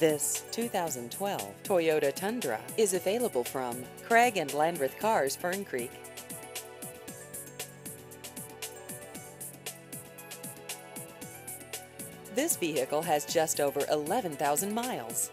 This 2012 Toyota Tundra is available from Craig and Landreth Cars Fern Creek. This vehicle has just over 11,000 miles.